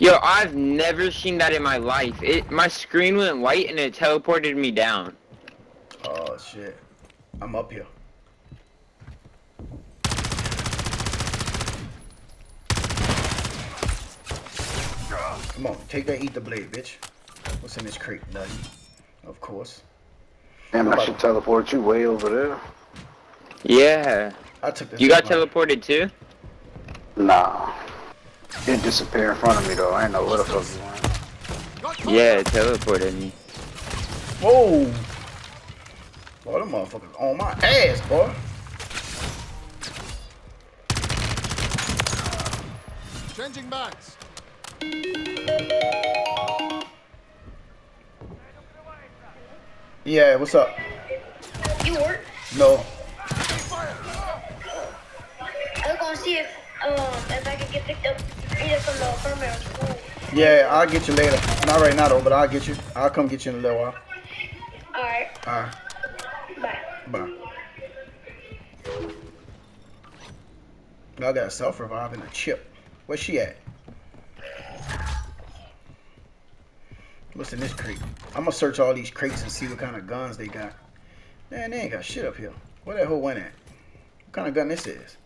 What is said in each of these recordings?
Yo, I've never seen that in my life. It my screen went white and it teleported me down. Oh shit. I'm up here. Come on, take that eat the blade, bitch. What's in this crate? Nothing. Of course. Damn, I should teleport you way over there. Yeah. I took this. You got teleported too? Nah. It disappeared in front of me though. I ain't know where the fuck you went. Yeah, it teleported me. Whoa! Boy, them motherfuckers on my ass, boy. Changing backs. Yeah, what's up? You work? No. I was gonna see if um if I could get picked up either from the infirmary or school. Yeah, I'll get you later. Not right now though, but I'll get you. I'll come get you in a little while. Alright, Alright, bye. bye. I got a self revive and a chip. Where's she at? What's in this crate? I'm gonna search all these crates and see what kind of guns they got. Man, they ain't got shit up here. Where that hoe went at? What kind of gun this is?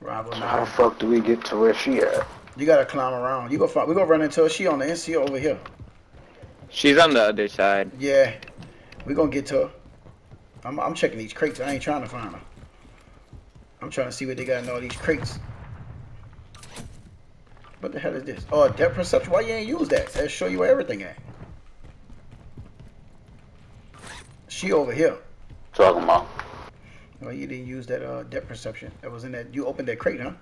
Rival How the fuck do we get to where she at? You gotta climb around. You go find. We gonna run into her. She on the NC over here. She's on the other side. Yeah, we gonna get to her. I'm, I'm checking these crates. I ain't trying to find her. I'm trying to see what they got in all these crates. What the hell is this? Oh, depth perception. Why you ain't use that? That'll show you where everything at. She over here. Talking about. Well, you didn't use that uh, depth perception. That was in that. You opened that crate, huh?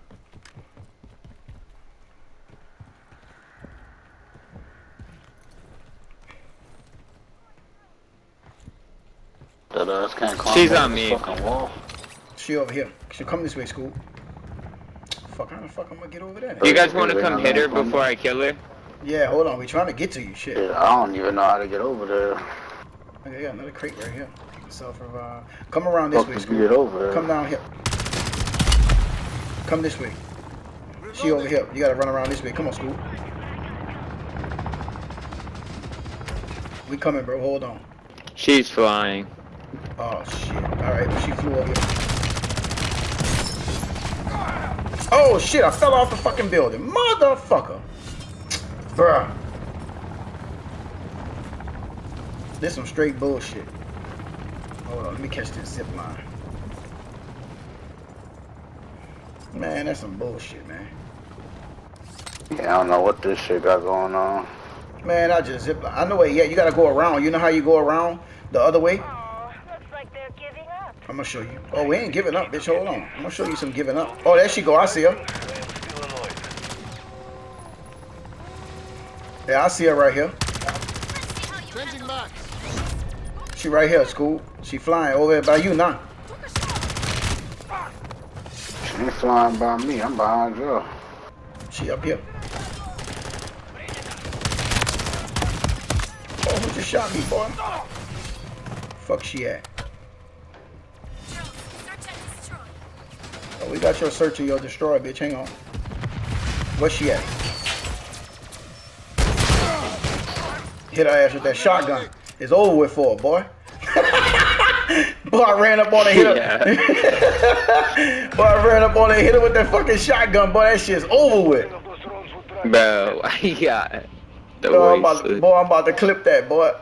That ass can't climb She's on me. Fucking wall. She over here. She come this way, school. Fuck, how the fuck I'm gonna get over there? You guys want to come hit her before I kill her? Yeah, hold on. We trying to get to you. Shit. Yeah, I don't even know how to get over there. Okay, yeah, another crate right here. Self revive. Uh, come around this Fuck way, did school. you get over there? Come down here. Come this way. She over here. You gotta run around this way. Come on, school. We coming, bro. Hold on. She's flying. Oh shit. Alright, she flew over here. Oh shit, I fell off the fucking building. Motherfucker. Bruh. This some straight bullshit. Hold on, let me catch this zip line. Man, that's some bullshit, man. Yeah, I don't know what this shit got going on. Man, I just zip. I know it. Yeah, you gotta go around. You know how you go around the other way? Oh, looks like they're giving up. I'm gonna show you. Oh, we ain't giving up, bitch. Hold on. I'm gonna show you some giving up. Oh, there she go. I see her. Yeah, I see her right here. She right here, school. She flying over there by you now. She ain't flying by me. I'm behind you. She up here. Oh, who just shot me, boy? Fuck she at? Oh, we got your search and your destroy, bitch. Hang on. Where's she at? Hit her ass with that shotgun. It's over with for her, boy. boy, I ran up on her, hit her. boy, I ran up on her, hit her with that fucking shotgun. Boy, that shit's over with. Bro, I got Boy, I'm about, to, boy, I'm about to clip that, boy.